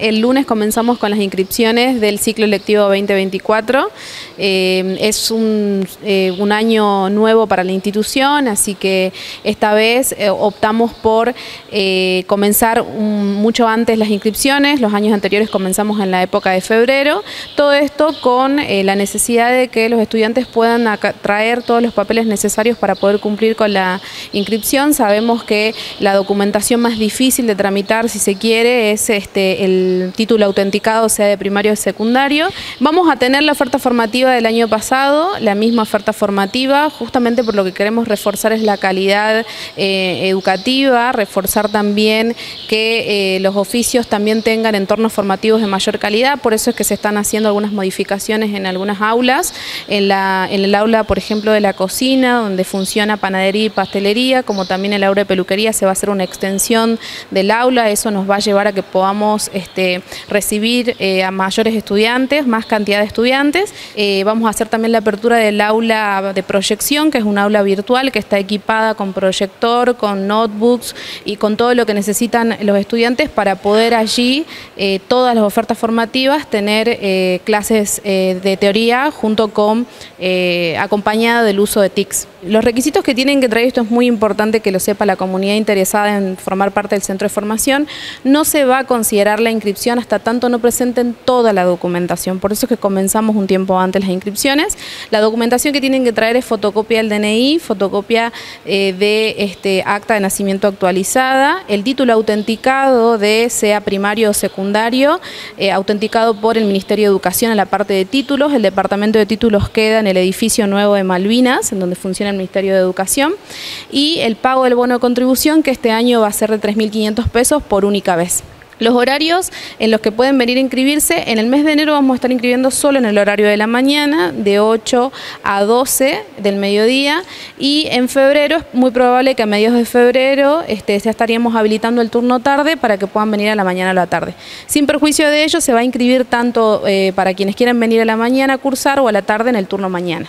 El lunes comenzamos con las inscripciones del ciclo lectivo 2024. Eh, es eh, un, año nuevo para la institución, así que esta vez eh, optamos por comenzar mucho antes las inscripciones. Los años anteriores comenzamos en la época de febrero. Todo esto con la necesidad de que los estudiantes puedan traer todos los papeles necesarios para poder cumplir con la inscripción. Sabemos que la documentación más difícil de tramitar, si se quiere, es este, el título autenticado, sea de primario o secundario. Vamos a tener la oferta formativa del año pasado, la misma oferta formativa, justamente por lo que queremos reforzar es la calidad eh, educativa, reforzar también que eh, los oficios también tengan entornos formativos de mayor calidad, por eso es que se están haciendo algunas modificaciones en algunas aulas, en, el aula, por ejemplo, de la cocina, donde funciona panadería y pastelería, como también el aula de peluquería, se va a hacer una extensión del aula, eso nos va a llevar a que podamos este, recibir eh, a mayores estudiantes, más cantidad de estudiantes. Eh, vamos a hacer también la apertura del aula de proyección, que es un aula virtual que está equipada con proyector, con notebooks y con todo lo que necesitan los estudiantes para poder allí, eh, todas las ofertas formativas, tener clases de teoría junto con, acompañada del uso de TICS. Los requisitos que tienen que traer, esto es muy importante que lo sepa la comunidad interesada en formar parte del centro de formación, no se va a considerar la inscripción hasta tanto no presenten toda la documentación. Por eso es que comenzamos un tiempo antes las inscripciones. La documentación que tienen que traer es fotocopia del DNI, fotocopia eh, de este acta de nacimiento actualizada, el título autenticado de sea primario o secundario, eh, autenticado por el Ministerio de Educación en la parte de títulos. El departamento de títulos queda en el edificio nuevo de Malvinas, en donde funciona el Ministerio de Educación. Y el pago del bono de contribución, que este año va a ser de 3.500 pesos por única vez. Los horarios en los que pueden venir a inscribirse, en el mes de enero vamos a estar inscribiendo solo en el horario de la mañana, de 8 a 12 del mediodía, y en febrero es muy probable que a mediados de febrero este, ya estaríamos habilitando el turno tarde para que puedan venir a la mañana o a la tarde. Sin perjuicio de ello, se va a inscribir tanto eh, para quienes quieran venir a la mañana a cursar o a la tarde en el turno mañana.